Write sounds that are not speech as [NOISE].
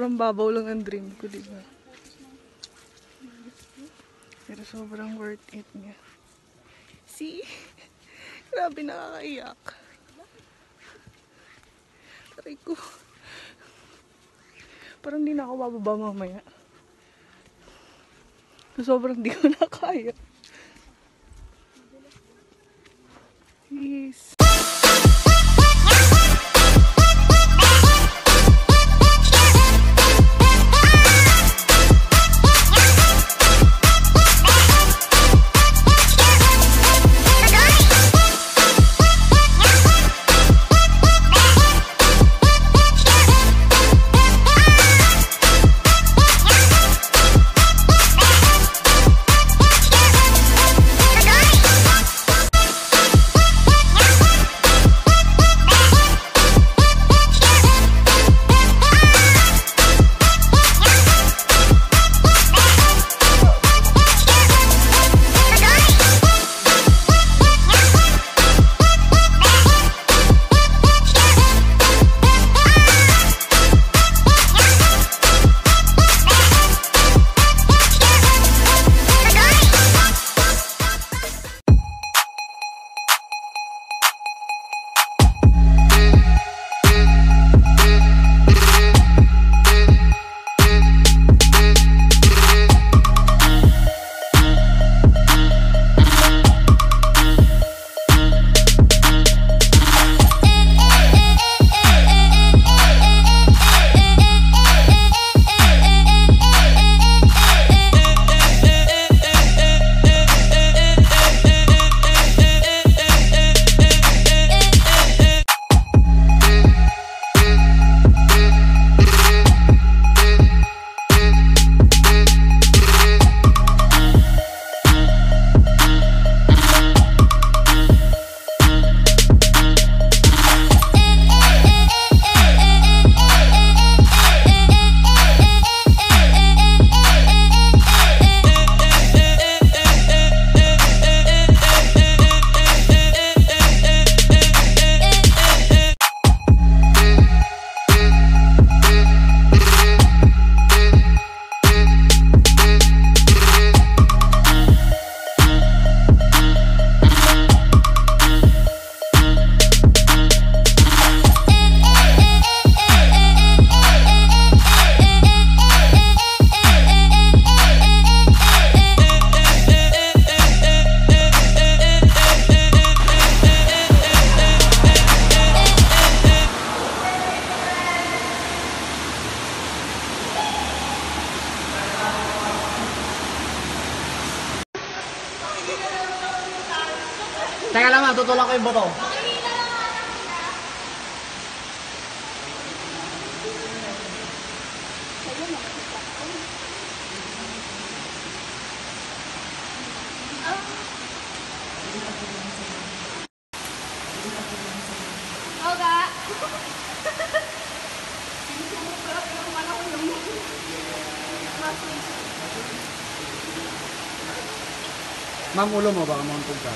sobrang babaw lang ang dream ko, di ba? Pero sobrang worth it niya. See? [LAUGHS] Grabe nakakaiyak. Aray ko. Parang di na ako bababa mamaya. Sobrang di ko [LAUGHS] na kaya. Yes. Ma'am, tutulak ko yung. Oga. Ma'am, ulo mo, baka mauntog ka.